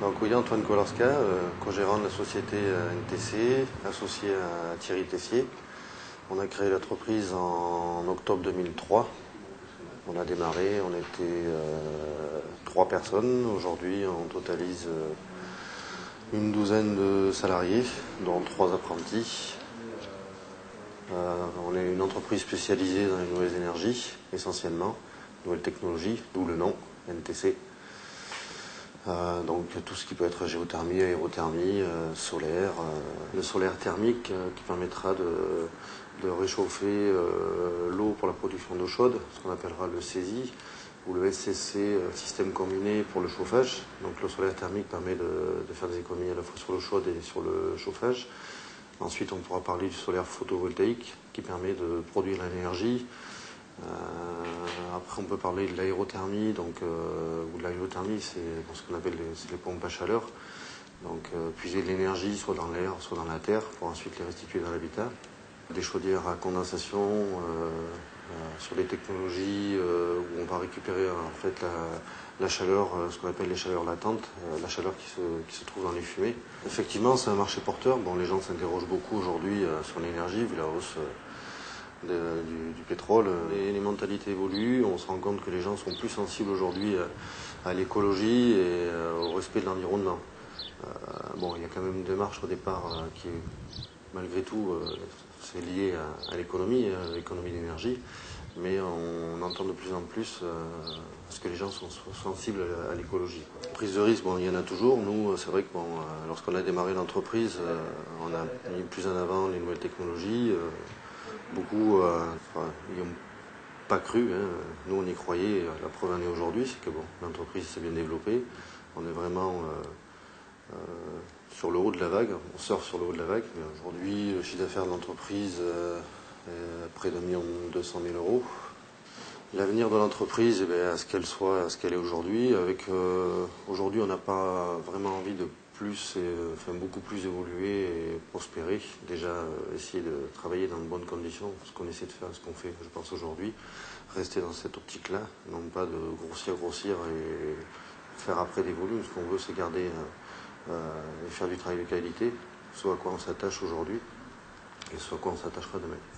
Couillet, Antoine Kolarska, euh, co-gérant de la société euh, NTC, associé à Thierry Tessier. On a créé l'entreprise en octobre 2003. On a démarré, on était euh, trois personnes. Aujourd'hui, on totalise une douzaine de salariés, dont trois apprentis. on est une entreprise spécialisée dans les nouvelles énergies, essentiellement, nouvelles technologies, d'où le nom, NTC. Euh, donc tout ce qui peut être géothermie, aérothermie, euh, solaire, euh, le solaire thermique qui permettra de, réchauffer l'eau pour la production d'eau chaude, ce qu'on appellera le CESI, ou le SCC, système combiné pour le chauffage. Donc le solaire thermique permet de, faire des économies à la fois sur l'eau chaude et sur le chauffage. Ensuite, on pourra parler du solaire photovoltaïque qui permet de produire l'énergie euh, après, on peut parler de l'aérothermie, donc euh, ou de l'aérothermie, c'est ce qu'on appelle les, pompes à chaleur. Donc, euh, puiser de l'énergie soit dans l'air, soit dans la terre, pour ensuite les restituer dans l'habitat. Des chaudières à condensation sur des technologies où on va récupérer en fait la, chaleur, ce qu'on appelle les chaleurs latentes, la chaleur qui se, trouve dans les fumées. Effectivement, c'est un marché porteur. Bon, les gens s'interrogent beaucoup aujourd'hui sur l'énergie, vu la hausse du, pétrole. Les, mentalités évoluent, on se rend compte que les gens sont plus sensibles aujourd'hui à, l'écologie et euh, au respect de l'environnement. Euh, bon, il y a quand même une démarche au départ euh, qui est, malgré tout, c'est lié à, l'économie, à l'économie d'énergie, mais on, entend de plus en plus ce que les gens sont sensibles à, l'écologie. Prise de risque, bon, il y en a toujours. Nous, c'est vrai que lorsqu'on a démarré l'entreprise, on a mis plus en avant les nouvelles technologies. Beaucoup euh, n'y ont pas cru. Hein. Nous, on y croyait. La preuve en est aujourd'hui, c'est que bon, l'entreprise s'est bien développée. On est vraiment euh, euh, sur le haut de la vague. On sort sur le haut de la vague. Aujourd'hui, le chiffre d'affaires de l'entreprise est près d'un million deux cent mille euros. L'avenir de l'entreprise, eh à ce qu'elle soit, à ce qu'elle est aujourd'hui. Avec aujourd'hui, on n'a pas vraiment envie de plus, euh, enfin, beaucoup plus évoluer et prospérer. Déjà, euh, essayer de travailler dans de bonnes conditions, ce qu'on essaie de faire, ce qu'on fait, je pense, aujourd'hui. Rester dans cette optique-là, non pas de grossir, grossir et faire après des volumes. Ce qu'on veut, c'est garder euh, et faire du travail de qualité, soit à quoi on s'attache aujourd'hui et soit à quoi on s'attachera demain.